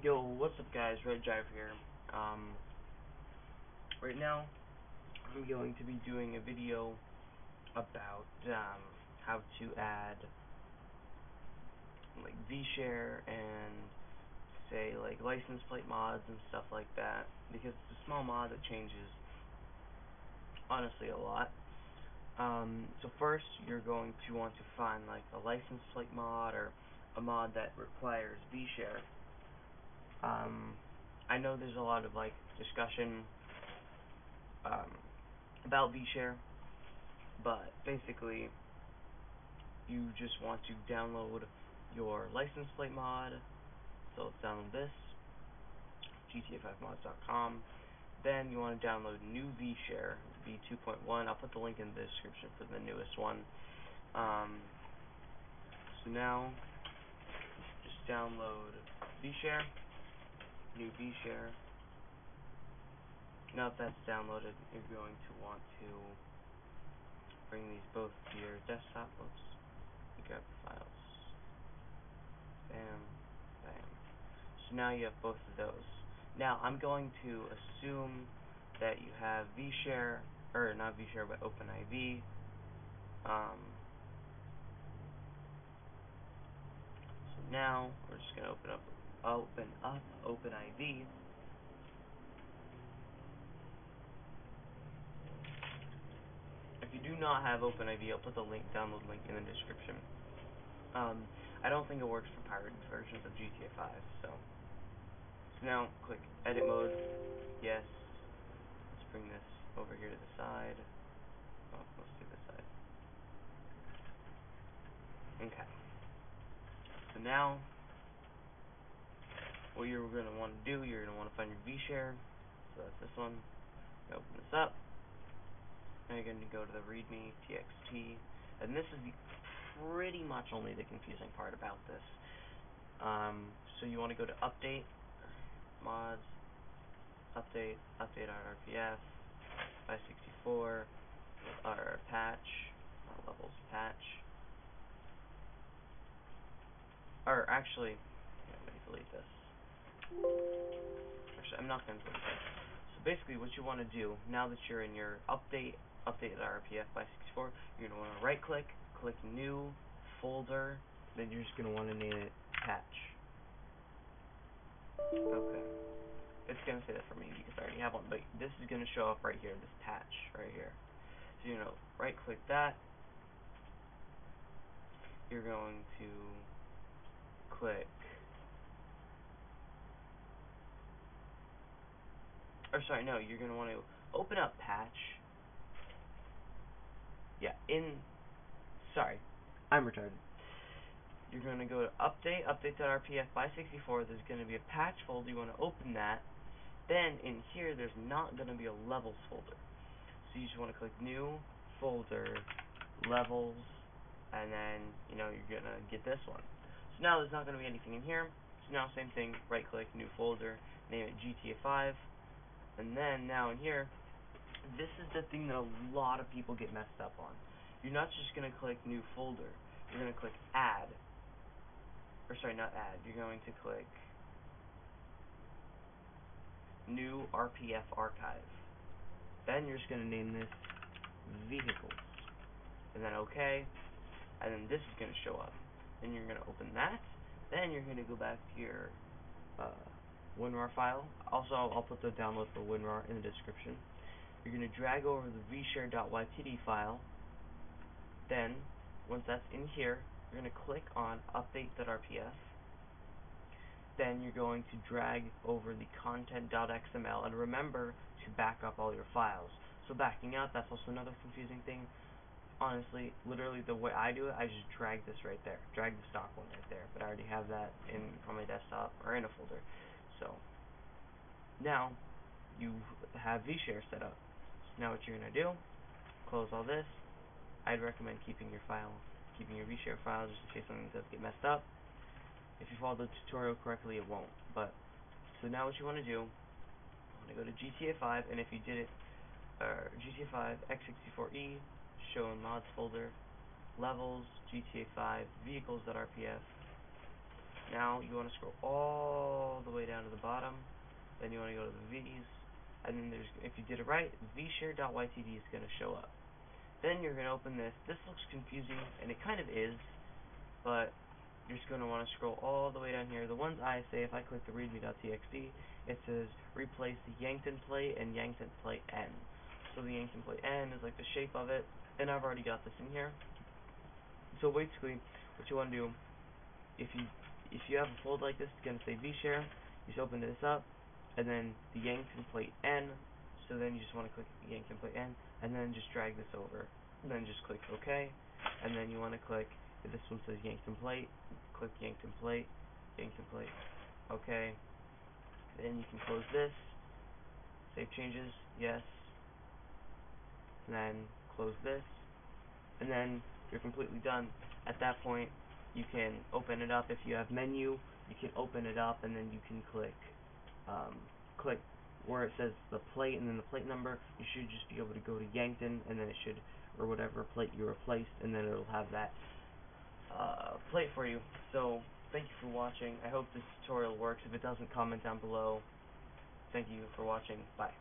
Yo, what's up guys, Red Jive here. Um, right now, I'm going to be doing a video about, um, how to add, like, Vehshare and, say, like, license plate mods and stuff like that, because it's a small mod that changes, honestly, a lot. Um, so first, you're going to want to find, like, a license plate mod, or a mod that requires Vehshare um, I know there's a lot of like discussion um, about Vehshare, but basically you just want to download your license plate mod. So let's download this, GTA5mods.com. Then you want to download new Vehshare v2.1. I'll put the link in the description for the newest one. Um, so now, just download Vehshare new Vehshare. Now that that's downloaded, you're going to want to bring these both to your desktop. Whoops. Grab the files. Bam. Bam. So now you have both of those. Now I'm going to assume that you have Vehshare, or not Vehshare, but OpenIV. Um, so now we're just going to open up open up OpenIV, if you do not have OpenIV, I'll put the link, download link in the description. Um, I don't think it works for pirate versions of GTA 5, so. So now, click Edit Mode, yes. Let's bring this over here to the side. Oh, let's do this side. Okay. So now, what you're going to want to do, you're going to want to find your Vehshare. So that's this one. Open this up. Now you're going to go to the README TXT. And this is the pretty much only the confusing part about this. Um, so you want to go to Update, Mods, Update, Update our RPF, 564, our Patch, uh, Levels Patch. Or actually, yeah, let me delete this. Actually, I'm not going to do that. So basically what you want to do, now that you're in your update, updated RPF by 64, you're going to want to right click, click new, folder, then you're just going to want to name it patch. Okay. It's going to say that for me because I already have one, but this is going to show up right here, this patch right here. So you're going to right click that. You're going to click or sorry, no, you're going to want to open up patch. Yeah, in, sorry, I'm retarded. You're going to go to update, update.rpf by 64. There's going to be a patch folder. You want to open that. Then in here, there's not going to be a levels folder. So you just want to click new, folder, levels, and then, you know, you're going to get this one. So now there's not going to be anything in here. So now same thing, right click, new folder, name it GTA 5. And then now in here, this is the thing that a lot of people get messed up on. You're not just going to click new folder. You're going to click add. Or sorry, not add. You're going to click new RPF archive. Then you're just going to name this vehicles. And then OK. And then this is going to show up. Then you're going to open that. Then you're going to go back to your uh, WinRAR file. Also, I'll put the download for WinRAR in the description. You're going to drag over the vehshare.ytd file. Then, once that's in here, you're going to click on update.rpf. Then you're going to drag over the content.xml and remember to back up all your files. So backing up, that's also another confusing thing. Honestly, literally the way I do it, I just drag this right there. Drag the stock one right there. But I already have that in on my desktop or in a folder. So now you have Vehshare set up. So now what you're going to do, close all this. I'd recommend keeping your file, keeping your Vehshare file just in case something does get messed up. If you follow the tutorial correctly, it won't. But so now what you want to do, you want to go to GTA 5, and if you did it, uh, GTA 5 X64E, show in mods folder, levels, GTA 5 vehicles.rpf, Now you want to scroll all the way down to the bottom. Then you want to go to the V's, and then there's if you did it right, vehshare.ytd is going to show up. Then you're going to open this. This looks confusing, and it kind of is, but you're just going to want to scroll all the way down here. The ones I say, if I click the readme.txt, it says replace the Yankton plate and Yankton plate N. So the Yankton plate N is like the shape of it, and I've already got this in here. So basically, what you want to do, if you if you have a folder like this, it's going to say vehshare. You just open this up, and then the Yankton plate N. So then you just want to click Yankton plate N, and then just drag this over. And then just click OK, and then you want to click, if this one says Yankton plate, click Yankton plate, Yankton plate, OK. Then you can close this, save changes, yes, and then close this, and then you're completely done. At that point, you can open it up. If you have menu, you can open it up, and then you can click, um, click where it says the plate and then the plate number, you should just be able to go to Yankton and then it should, or whatever plate you replaced, and then it'll have that uh, plate for you. So, thank you for watching. I hope this tutorial works. If it doesn't, comment down below. Thank you for watching. Bye.